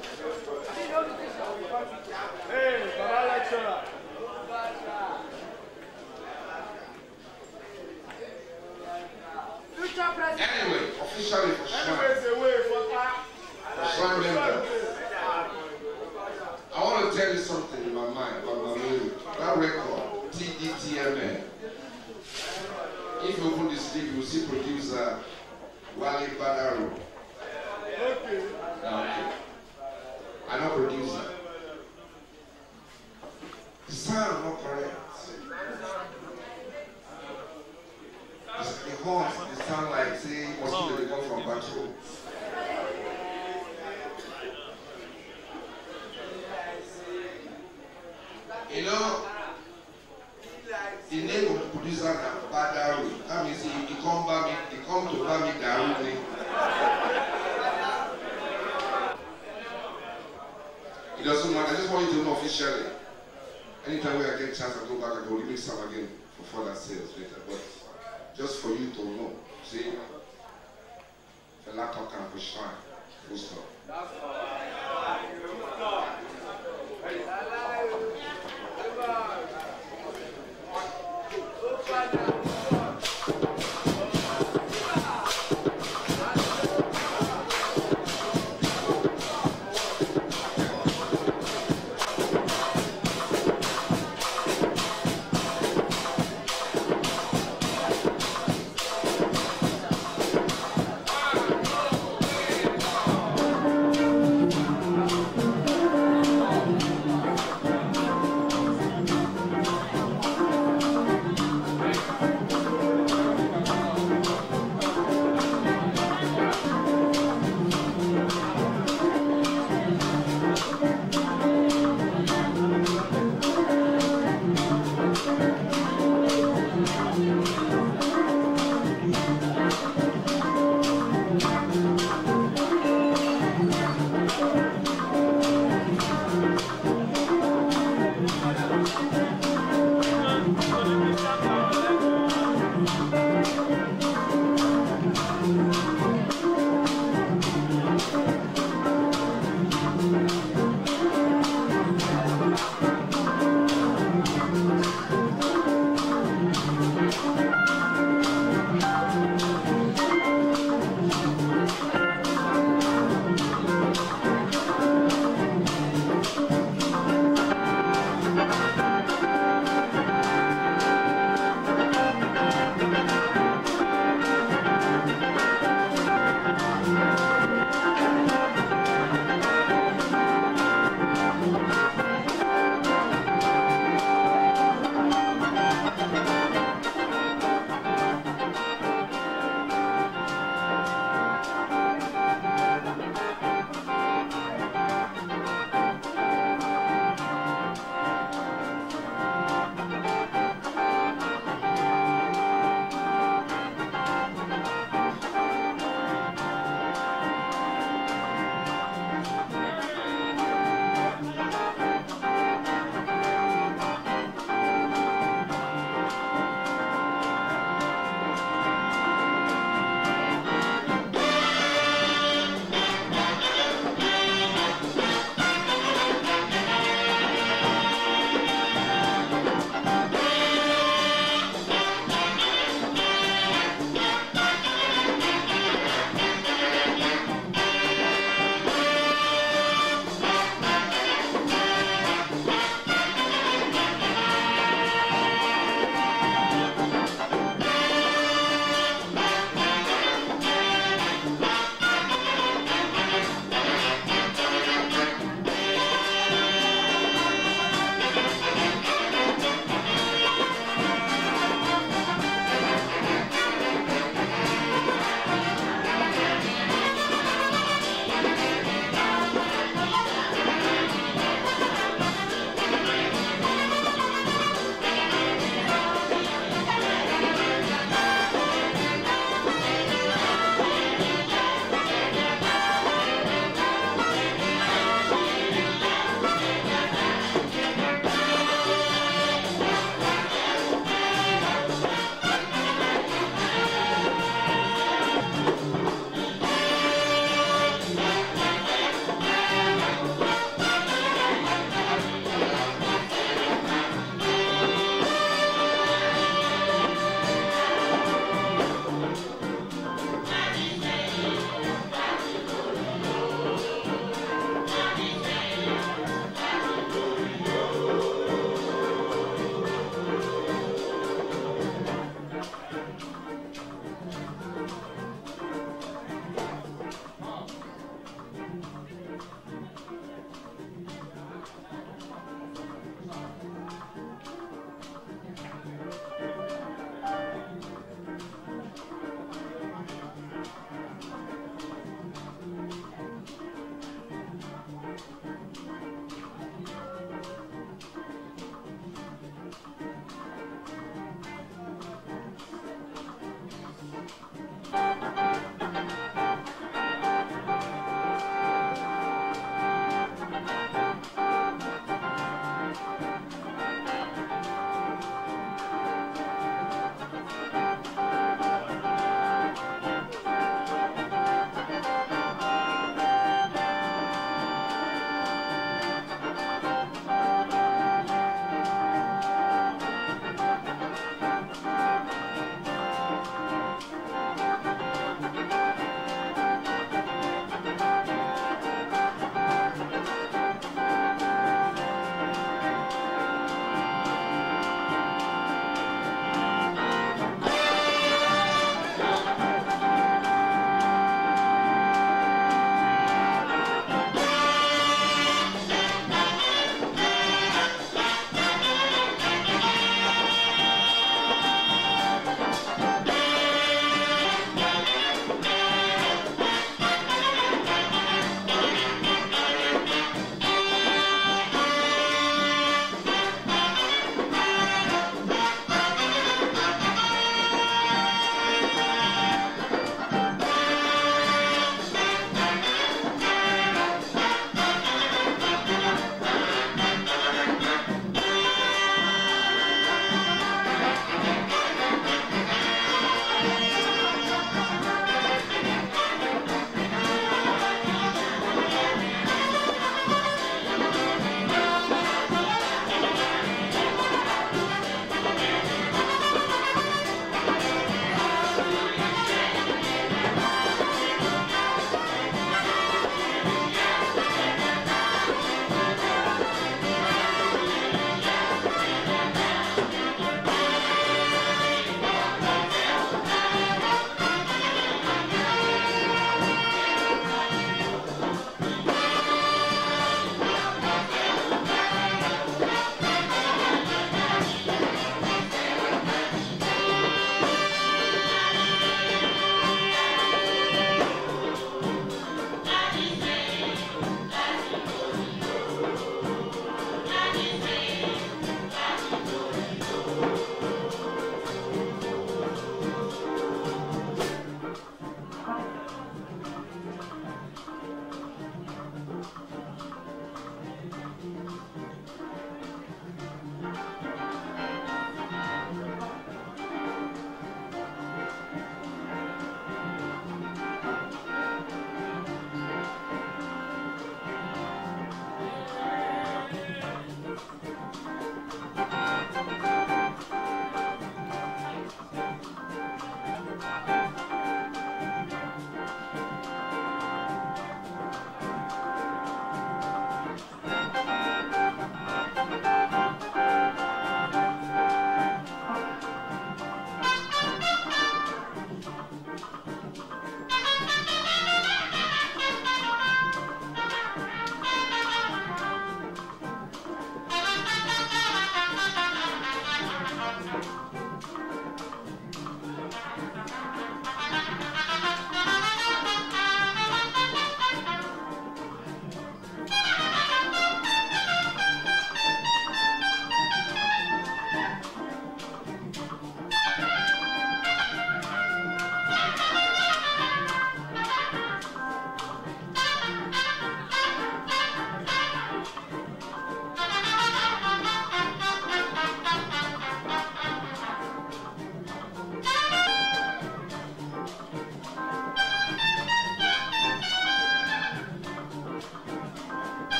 감사합니다. coming to him officially. Anytime we get a chance, I go back and go remix some again for further sales later. But just for you to know, see, the laptop can push fine. Full stop.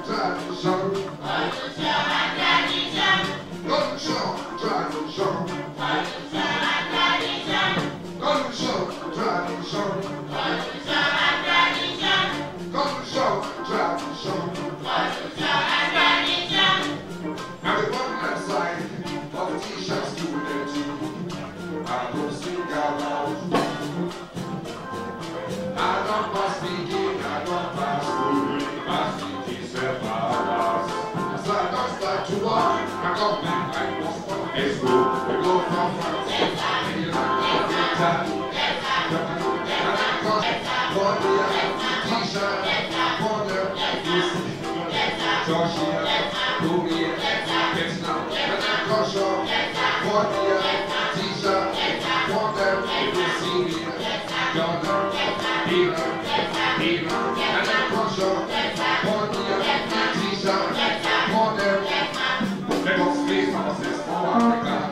time to serve. Life time. Let us face our sins for Africa.